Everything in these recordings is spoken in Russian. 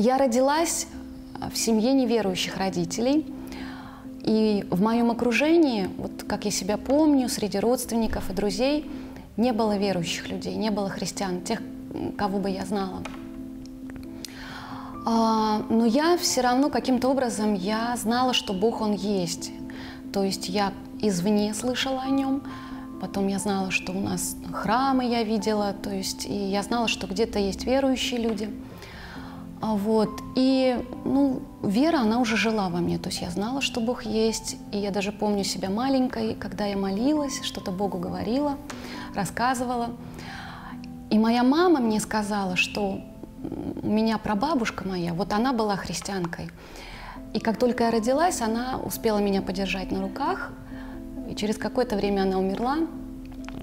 я родилась в семье неверующих родителей. И в моем окружении, вот как я себя помню, среди родственников и друзей, не было верующих людей, не было христиан, тех, кого бы я знала. А, но я все равно каким-то образом я знала, что Бог Он есть. То есть я извне слышала о Нем, потом я знала, что у нас храмы я видела, то есть и я знала, что где-то есть верующие люди. А вот. И ну, вера, она уже жила во мне. То есть я знала, что Бог есть. И я даже помню себя маленькой, когда я молилась, что-то Богу говорила, рассказывала. И моя мама мне сказала, что у меня прабабушка моя, вот она была христианкой. И как только я родилась, она успела меня подержать на руках, и через какое-то время она умерла.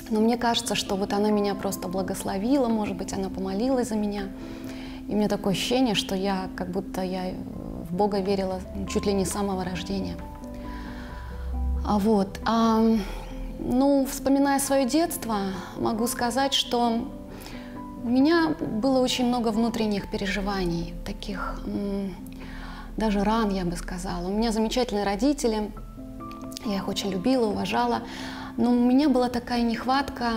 Но мне кажется, что вот она меня просто благословила, может быть, она помолилась за меня. И у меня такое ощущение, что я как будто я в Бога верила чуть ли не с самого рождения. А вот, а, ну, вспоминая свое детство, могу сказать, что у меня было очень много внутренних переживаний, таких даже ран, я бы сказала. У меня замечательные родители, я их очень любила, уважала, но у меня была такая нехватка,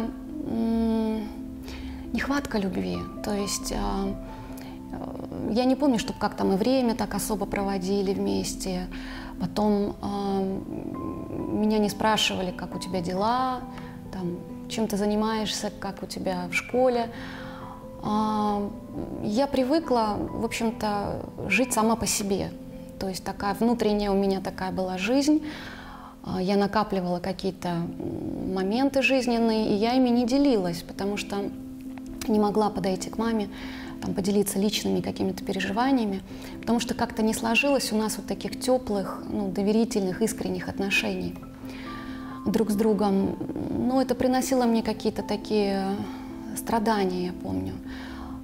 нехватка любви. То есть а, э, я не помню, чтобы как-то мы время так особо проводили вместе. Потом э, меня не спрашивали, как у тебя дела, там, чем ты занимаешься, как у тебя в школе. А, я привыкла, в общем-то, жить сама по себе. То есть такая внутренняя у меня такая была жизнь. А, я накапливала какие-то моменты жизненные, и я ими не делилась, потому что не могла подойти к маме, там, поделиться личными какими-то переживаниями, потому что как-то не сложилось у нас вот таких теплых, ну, доверительных, искренних отношений друг с другом. Ну, это приносило мне какие-то такие страдания, я помню.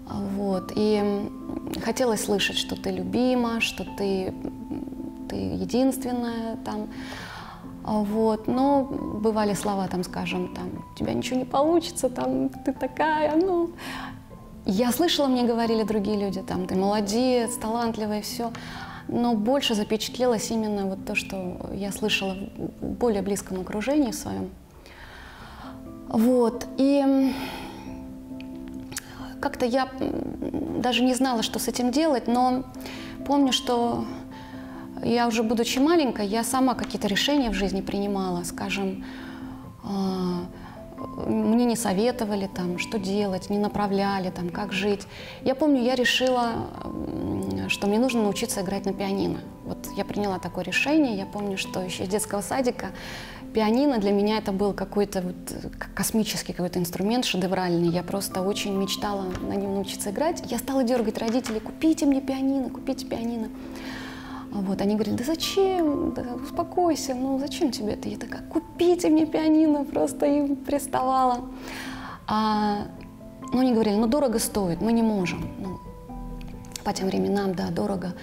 Вот. И хотелось слышать, что ты любима, что ты, ты единственная там. Вот. Но бывали слова, там, скажем, там, у тебя ничего не получится, там, ты такая, ну... Я слышала, мне говорили другие люди, там, ты молодец, талантливая, все. Но больше запечатлелось именно вот то, что я слышала в более близком окружении своем. Вот. И как-то я даже не знала, что с этим делать, но помню, что я уже будучи маленькой, я сама какие-то решения в жизни принимала, скажем, а, мне не советовали там, что делать, не направляли там, как жить. Я помню, я решила, что мне нужно научиться играть на пианино. Вот я приняла такое решение. Я помню, что еще из детского садика пианино для меня это был какой-то вот космический какой-то инструмент шедевральный. Я просто очень мечтала на нем научиться играть. Я стала дергать родителей, купите мне пианино, купите пианино. Вот, они говорили, да зачем, да успокойся, ну зачем тебе это? Я такая, купите мне пианино, просто им приставала. А, ну, они говорили, ну дорого стоит, мы не можем. Ну, по тем временам, да, дорого.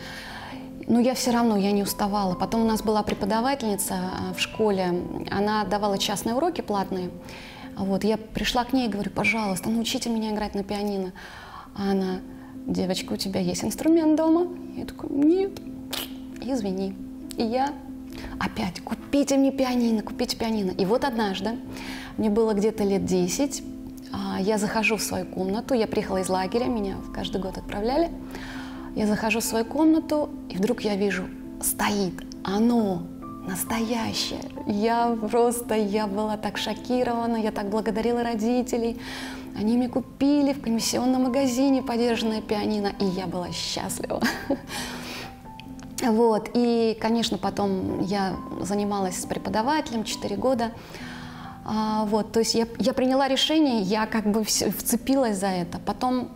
Но я все равно, я не уставала. Потом у нас была преподавательница а, в школе, она давала частные уроки платные. Вот, я пришла к ней и говорю, пожалуйста, научите меня играть на пианино. А она, девочка, у тебя есть инструмент дома? Я такой, нет, извини. И я опять, купите мне пианино, купите пианино. И вот однажды, мне было где-то лет 10, а, я захожу в свою комнату, я приехала из лагеря, меня каждый год отправляли. Я захожу в свою комнату, и вдруг я вижу, стоит оно, настоящее. Я просто, я была так шокирована, я так благодарила родителей. Они мне купили в комиссионном магазине подержанное пианино, и я была счастлива. Вот. И, конечно, потом я занималась с преподавателем 4 года. А, вот, то есть я, я приняла решение, я как бы все, вцепилась за это. Потом,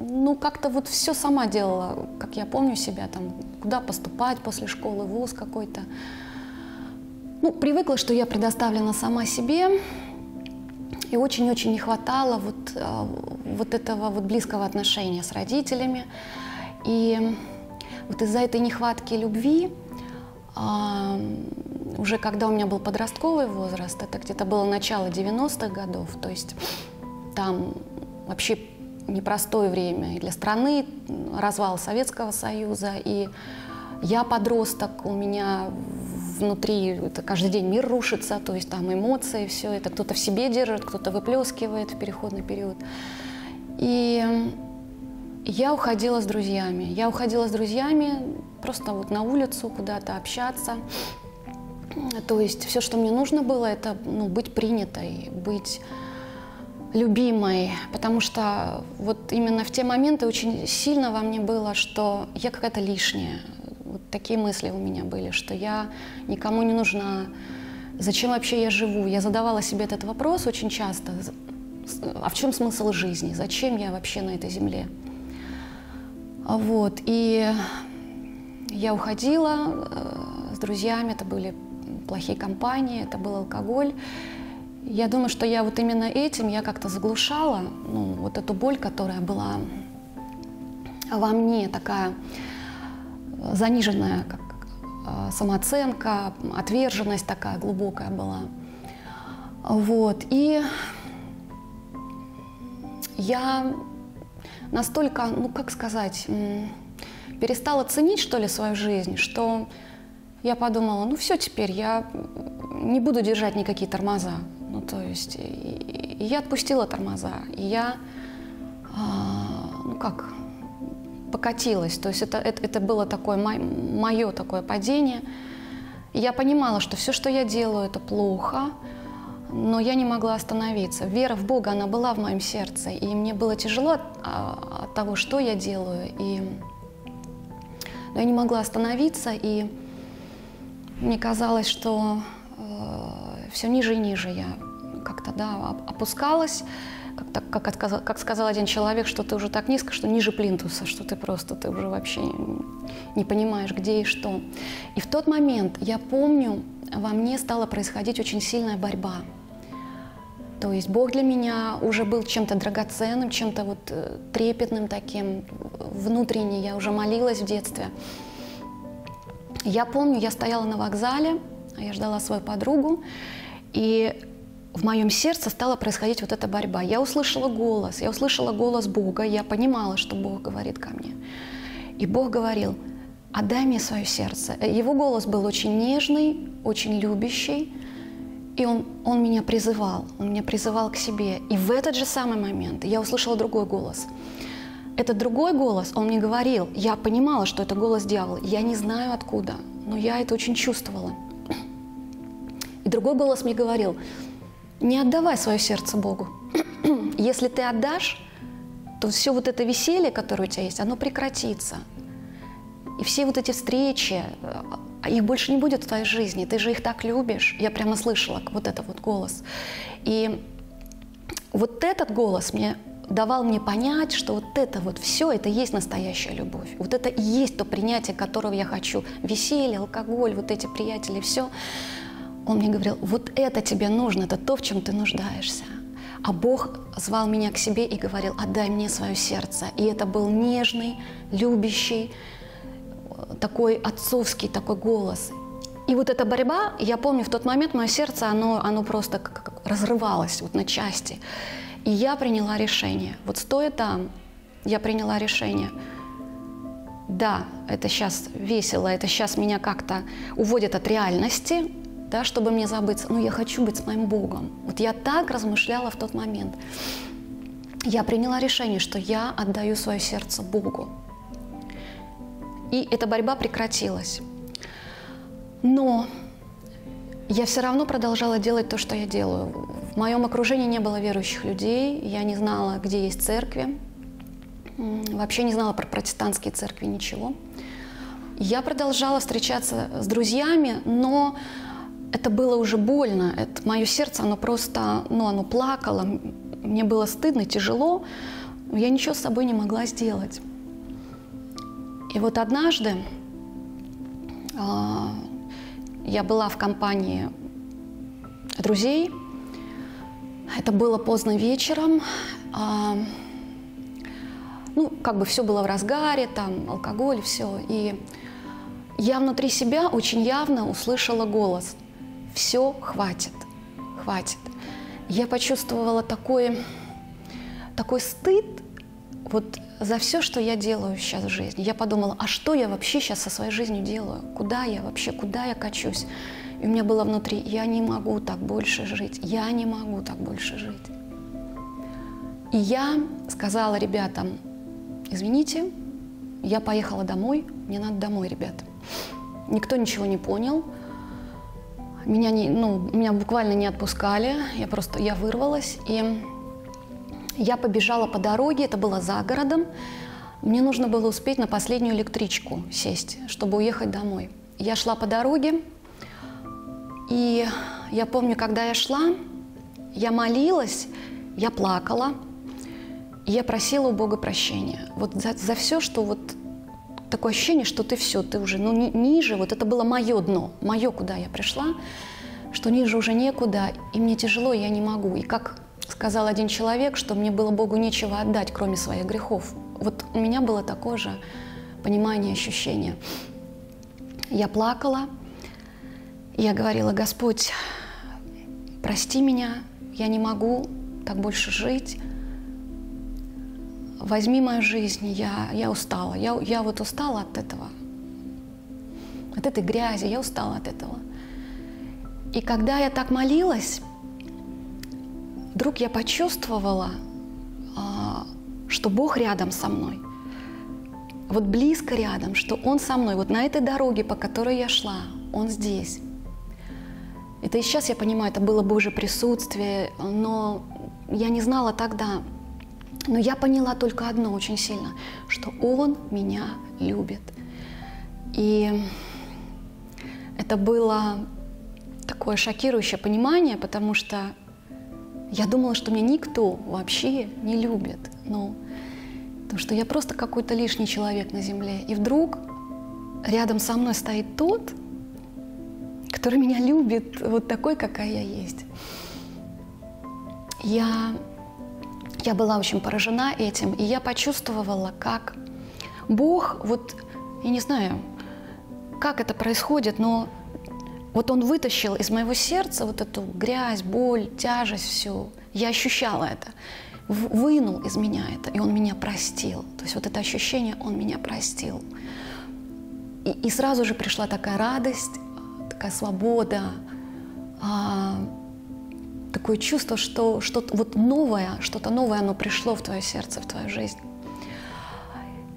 ну, как-то вот все сама делала, как я помню себя, там, куда поступать после школы, вуз какой-то. Ну, привыкла, что я предоставлена сама себе, и очень-очень не хватало вот, а, вот этого вот близкого отношения с родителями. И вот из-за этой нехватки любви, а, уже когда у меня был подростковый возраст, это где-то было начало 90-х годов, то есть там вообще непростое время и для страны, развал Советского Союза, и я подросток, у меня внутри это каждый день мир рушится, то есть там эмоции, все это кто-то в себе держит, кто-то выплескивает в переходный период. И я уходила с друзьями. Я уходила с друзьями просто вот на улицу куда-то общаться. То есть все, что мне нужно было, это ну, быть принятой, быть любимой, потому что вот именно в те моменты очень сильно во мне было, что я какая-то лишняя. Вот такие мысли у меня были, что я никому не нужна. Зачем вообще я живу? Я задавала себе этот вопрос очень часто. А в чем смысл жизни? Зачем я вообще на этой земле? Вот. И я уходила э, с друзьями, это были плохие компании, это был алкоголь. Я думаю, что я вот именно этим я как-то заглушала, ну, вот эту боль, которая была во мне, такая заниженная как, э, самооценка, отверженность такая глубокая была. Вот. И я настолько, ну как сказать, перестала ценить, что ли, свою жизнь, что я подумала, ну все теперь, я не буду держать никакие тормоза. Ну, то есть, и, и я отпустила тормоза, и я, а, ну как, покатилась. То есть это, это, это было такое мое такое падение. Я понимала, что все, что я делаю, это плохо, но я не могла остановиться. Вера в Бога, она была в моем сердце, и мне было тяжело от, а, от того, что я делаю, и но я не могла остановиться, и мне казалось, что э, все ниже и ниже я как-то да, опускалась, как, как, отказал, как сказал один человек, что ты уже так низко, что ниже плинтуса, что ты просто, ты уже вообще не понимаешь, где и что. И в тот момент, я помню, во мне стала происходить очень сильная борьба. То есть Бог для меня уже был чем-то драгоценным, чем-то вот э, трепетным таким, внутренне. Я уже молилась в детстве. Я помню, я стояла на вокзале, я ждала свою подругу, и в моем сердце стала происходить вот эта борьба. Я услышала голос, я услышала голос Бога, я понимала, что Бог говорит ко мне. И Бог говорил, отдай мне свое сердце. Его голос был очень нежный, очень любящий, и он, он меня призывал, он меня призывал к себе. И в этот же самый момент я услышала другой голос. Этот другой голос, он мне говорил, я понимала, что это голос дьявола, я не знаю откуда, но я это очень чувствовала. И другой голос мне говорил, не отдавай свое сердце Богу. Если ты отдашь, то все вот это веселье, которое у тебя есть, оно прекратится. И все вот эти встречи, а их больше не будет в твоей жизни, ты же их так любишь. Я прямо слышала вот этот вот голос. И вот этот голос мне давал мне понять, что вот это вот все, это есть настоящая любовь. Вот это и есть то принятие, которого я хочу. Веселье, алкоголь, вот эти приятели, все. Он мне говорил, вот это тебе нужно, это то, в чем ты нуждаешься. А Бог звал меня к себе и говорил, отдай мне свое сердце. И это был нежный, любящий, такой отцовский такой голос. И вот эта борьба, я помню, в тот момент мое сердце, оно, оно просто как, как разрывалось вот на части. И я приняла решение. Вот стоя там, я приняла решение. Да, это сейчас весело, это сейчас меня как-то уводит от реальности, да, чтобы мне забыться. Но я хочу быть с моим Богом. Вот я так размышляла в тот момент. Я приняла решение, что я отдаю свое сердце Богу. И эта борьба прекратилась. Но я все равно продолжала делать то, что я делаю. В моем окружении не было верующих людей, я не знала, где есть церкви, вообще не знала про протестантские церкви ничего. Я продолжала встречаться с друзьями, но это было уже больно. Это, мое сердце, оно просто, ну, оно плакало. Мне было стыдно, тяжело. Я ничего с собой не могла сделать. И вот однажды э, я была в компании друзей. Это было поздно вечером. Э, ну, как бы все было в разгаре, там алкоголь, все. И я внутри себя очень явно услышала голос. Все, хватит, хватит. Я почувствовала такой, такой стыд вот за все, что я делаю сейчас в жизни, я подумала, а что я вообще сейчас со своей жизнью делаю? Куда я вообще, куда я качусь? И у меня было внутри, я не могу так больше жить, я не могу так больше жить. И я сказала ребятам, извините, я поехала домой, мне надо домой, ребят. Никто ничего не понял, меня, не, ну, меня буквально не отпускали, я просто, я вырвалась, и я побежала по дороге, это было за городом, мне нужно было успеть на последнюю электричку сесть, чтобы уехать домой. Я шла по дороге, и я помню, когда я шла, я молилась, я плакала, и я просила у Бога прощения. Вот за, за все, что вот такое ощущение, что ты все, ты уже ну, ни, ниже, вот это было мое дно, мое, куда я пришла, что ниже уже некуда, и мне тяжело, я не могу. И как сказал один человек, что мне было Богу нечего отдать, кроме своих грехов. Вот у меня было такое же понимание, ощущение. Я плакала, я говорила, Господь, прости меня, я не могу так больше жить, возьми мою жизнь, я, я устала, я, я вот устала от этого, от этой грязи, я устала от этого. И когда я так молилась, вдруг я почувствовала, а, что Бог рядом со мной. Вот близко рядом, что Он со мной, вот на этой дороге, по которой я шла, Он здесь. Это и сейчас я понимаю, это было Божье присутствие, но я не знала тогда, но я поняла только одно очень сильно, что Он меня любит. И это было такое шокирующее понимание, потому что я думала, что меня никто вообще не любит. Ну, потому что я просто какой-то лишний человек на земле. И вдруг рядом со мной стоит тот, который меня любит вот такой, какая я есть. Я я была очень поражена этим, и я почувствовала, как Бог, вот, я не знаю, как это происходит, но вот Он вытащил из моего сердца вот эту грязь, боль, тяжесть, всю. Я ощущала это. Вынул из меня это, и Он меня простил. То есть вот это ощущение, Он меня простил. И, и сразу же пришла такая радость, такая свобода, а, такое чувство, что что-то вот новое, что-то новое, оно пришло в твое сердце, в твою жизнь.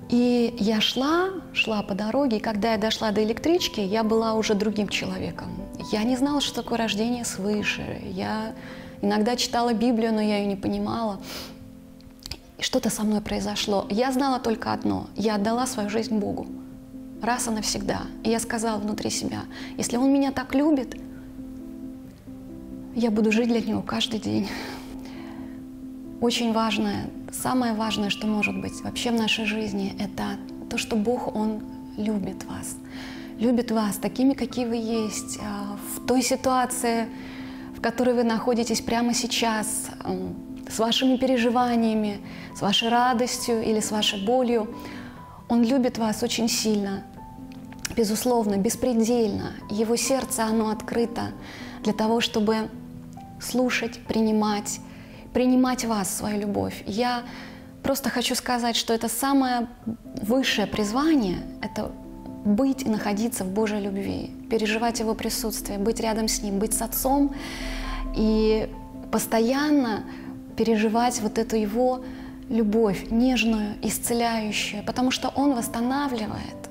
И я шла, шла по дороге, и когда я дошла до электрички, я была уже другим человеком. Я не знала, что такое рождение свыше. Я иногда читала Библию, но я ее не понимала. И что-то со мной произошло. Я знала только одно. Я отдала свою жизнь Богу. Раз и навсегда. И я сказала внутри себя, если Он меня так любит, я буду жить для Него каждый день. Очень важное, самое важное, что может быть вообще в нашей жизни, это то, что Бог, Он любит вас. Любит вас такими, какие вы есть, а, в той ситуации, в которой вы находитесь прямо сейчас, с вашими переживаниями, с вашей радостью или с вашей болью. Он любит вас очень сильно, безусловно, беспредельно. Его сердце, оно открыто для того, чтобы слушать, принимать, принимать вас, свою любовь. Я просто хочу сказать, что это самое высшее призвание – это быть и находиться в Божьей любви, переживать Его присутствие, быть рядом с Ним, быть с Отцом и постоянно переживать вот эту Его любовь, нежную, исцеляющую, потому что Он восстанавливает,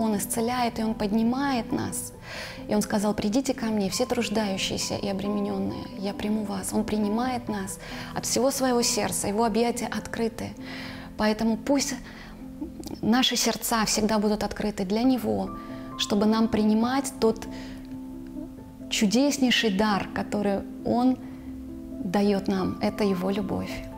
Он исцеляет и Он поднимает нас. И Он сказал, придите ко мне, все труждающиеся и обремененные, я приму вас. Он принимает нас от всего своего сердца, Его объятия открыты. Поэтому пусть наши сердца всегда будут открыты для Него, чтобы нам принимать тот чудеснейший дар, который Он дает нам. Это Его любовь.